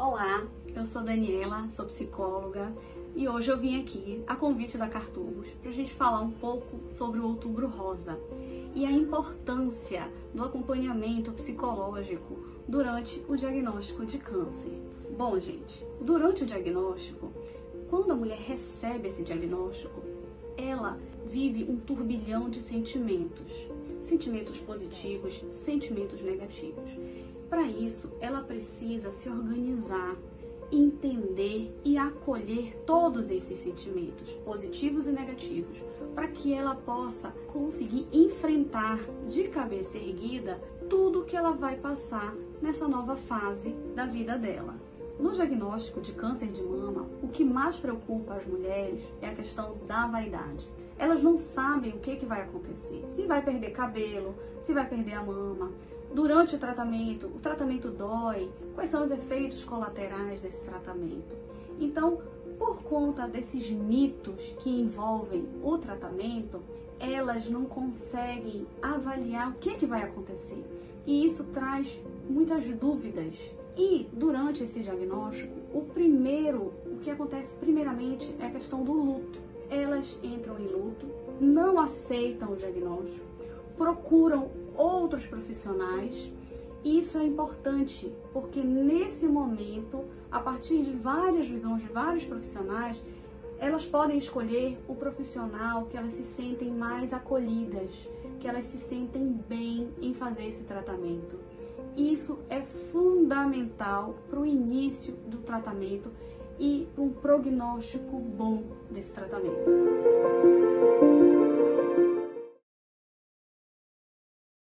Olá, eu sou Daniela, sou psicóloga e hoje eu vim aqui, a convite da Cartubos, para a gente falar um pouco sobre o Outubro Rosa e a importância do acompanhamento psicológico durante o diagnóstico de câncer. Bom, gente, durante o diagnóstico, quando a mulher recebe esse diagnóstico, ela vive um turbilhão de sentimentos, sentimentos positivos, sentimentos negativos. Para isso, ela precisa se organizar, entender e acolher todos esses sentimentos, positivos e negativos, para que ela possa conseguir enfrentar de cabeça erguida tudo que ela vai passar nessa nova fase da vida dela. No diagnóstico de câncer de mama, o que mais preocupa as mulheres é a questão da vaidade. Elas não sabem o que, que vai acontecer, se vai perder cabelo, se vai perder a mama. Durante o tratamento, o tratamento dói, quais são os efeitos colaterais desse tratamento. Então, por conta desses mitos que envolvem o tratamento, elas não conseguem avaliar o que, que vai acontecer. E isso traz muitas dúvidas e durante esse diagnóstico, o primeiro, o que acontece primeiramente é a questão do luto. Elas entram em luto, não aceitam o diagnóstico, procuram outros profissionais. Isso é importante, porque nesse momento, a partir de várias visões de vários profissionais, elas podem escolher o profissional que elas se sentem mais acolhidas, que elas se sentem bem em fazer esse tratamento. Isso é fundamental para o início do tratamento e para um prognóstico bom desse tratamento.